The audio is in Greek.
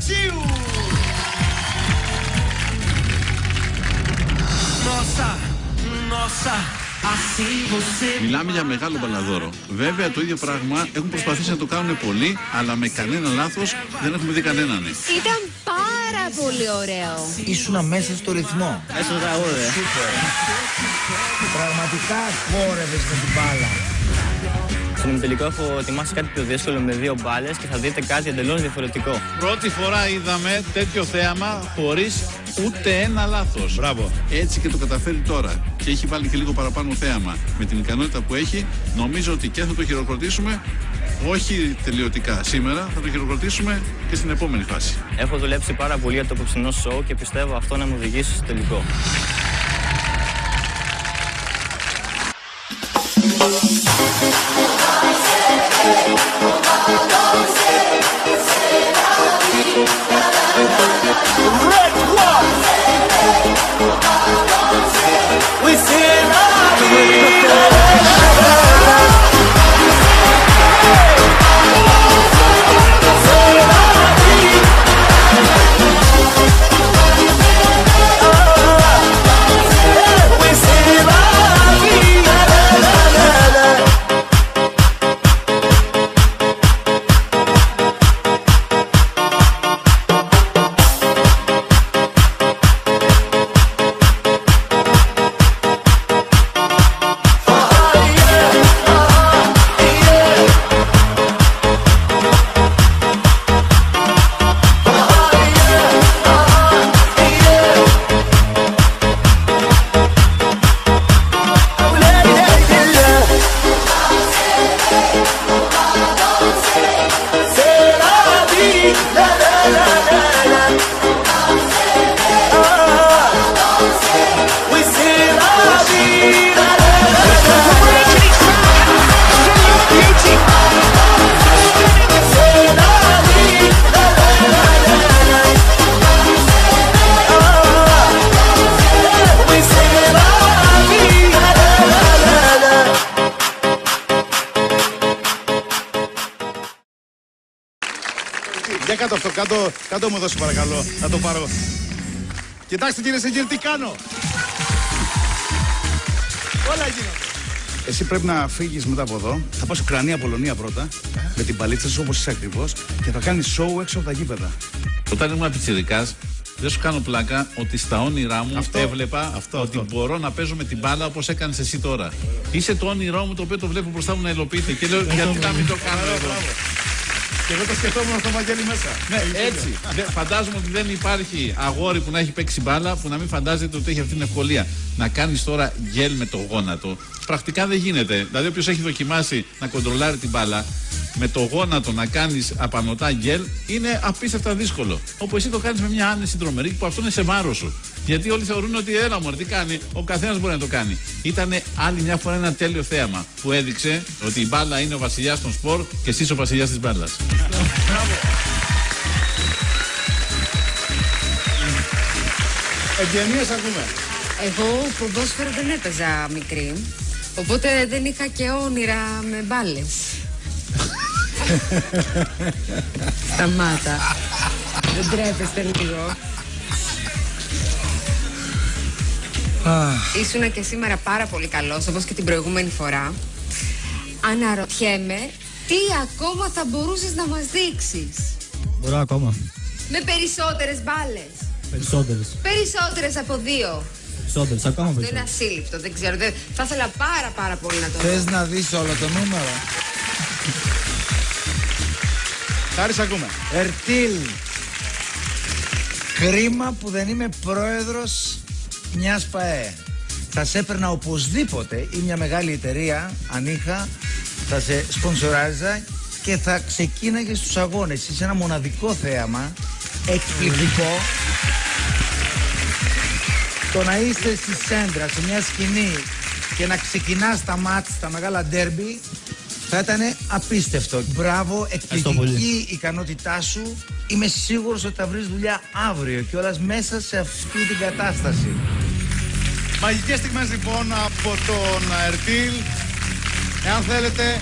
Αλεξίου. Nossa, nossa, assim você Μιλάμε για μεγάλο μπαλαδόρο. Βέβαια το ίδιο πράγμα έχουν προσπαθήσει να το κάνουν πολλοί, αλλά με κανένα λάθος δεν έχουμε δει κανέναν. Ήταν πάρα πολύ ωραίο. Ήσουνα μέσα στο ρυθμό. Μέσα στο τραγούδι. Πραγματικά χόρευες με την μπάλα. Στον ημιτελικό έχω ετοιμάσει κάτι πιο δύσκολο με δύο μπάλες και θα δείτε κάτι εντελώς διαφορετικό. Πρώτη φορά είδαμε τέτοιο θέαμα χωρίς ούτε ένα λάθος. Μπράβο. Έτσι και το καταφέρει τώρα. Και έχει βάλει και λίγο παραπάνω θέαμα. Με την ικανότητα που έχει, νομίζω ότι και θα το χειροκροτήσουμε, όχι τελειωτικά σήμερα, θα το χειροκροτήσουμε και στην επόμενη φάση. Έχω δουλέψει πάρα πολύ για το απόψινό σοου και πιστεύω αυτό να με οδηγήσει στο τελικό. vencer a. Για κάτω αυτό, κάτω, κάτω μου εδώ σε παρακαλώ, να το πάρω. Κοιτάξτε κύριε Σεγγέλ, τι κάνω. Όλα γίνονται. Εσύ πρέπει να φύγεις μετά από εδώ. Θα πας Ουκρανία, Πολωνία πρώτα. Με την παλίτσα σου όπως είσαι ακριβώς. Και θα κάνεις show έξω από τα γήπεδα. Όταν ήμουν πιτσιρικά, δεν σου κάνω πλάκα ότι στα όνειρά μου Αυτό. έβλεπα Αυτό, ότι αυτό. μπορώ να παίζω με την μπάλα όπως έκανες εσύ τώρα. Είσαι το όνειρό μου το οποίο το βλέπω μπροστά μου να υλοποιείται. Και λέω γιατί να μην το κάνω εδώ; Και εγώ το σκεφτόμουν στο Βαγγέλη μέσα. Ναι, έτσι. Δε- Φαντάζομαι ότι δεν υπάρχει αγόρι που να έχει παίξει μπάλα που να μην φαντάζεται ότι έχει αυτή την ευκολία. Να κάνεις τώρα γκέλ με το γόνατο. Πρακτικά δεν γίνεται. Δηλαδή, όποιος έχει δοκιμάσει να κοντρολάρει την μπάλα, με το γόνατο να κάνεις απανοτά γκέλ είναι απίστευτα δύσκολο. Όπου εσύ το κάνεις με μια άνεση τρομερή που αυτό είναι σε βάρος σου. Γιατί όλοι θεωρούν ότι έλα μου, τι κάνει, ο καθένας μπορεί να το κάνει. Ήταν άλλη μια φορά ένα τέλειο θέαμα που έδειξε ότι η μπάλα είναι ο βασιλιάς των σπορ και εσύ ο βασιλιάς της μπάλας. Ευγενία ακούμε. Εγώ ποδόσφαιρο δεν έπαιζα μικρή. Οπότε δεν είχα και όνειρα με μπάλες. Σταμάτα. Δεν τρέπεστε λίγο. Ήσουνα και σήμερα πάρα πολύ καλός, όπως και την προηγούμενη φορά. Αναρωτιέμαι, τι ακόμα θα μπορούσες να μας δείξεις; Μπορώ ακόμα. Με περισσότερες μπάλες. Περισσότερες. Περισσότερες από δύο. Περισσότερες. Ακόμα Αυτό είναι περισσότερες. ασύλληπτο, δεν ξέρω. Δεν... Θα ήθελα πάρα πάρα πολύ να το δω. Θες να δεις όλο το νούμερο; Χάρη ακούμε. Ερτίλ. Κρίμα που δεν είμαι πρόεδρος μιας ΠαΕ. Θα σε έπαιρνα οπωσδήποτε ή μια μεγάλη εταιρεία, αν είχα, θα σε σπονσοράζα και θα ξεκίναγες στους αγώνες. Είσαι ένα μοναδικό θέαμα, εκπληκτικό. Το να είστε στη σέντρα, σε μια σκηνή και να ξεκινάς τα μάτς, τα μεγάλα ντέρμπι, θα ήταν απίστευτο. Μπράβο, εκπληκτική πολύ. ικανότητά σου. Είμαι σίγουρος ότι θα βρεις δουλειά αύριο και όλας μέσα σε αυτή την κατάσταση. Μαγικές στιγμές λοιπόν από τον Ερτήλ. Εάν θέλετε